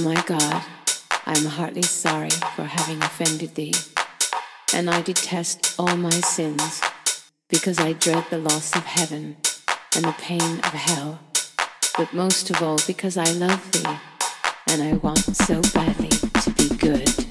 Oh my God, I am heartily sorry for having offended thee, and I detest all my sins because I dread the loss of heaven and the pain of hell, but most of all because I love thee and I want so badly to be good.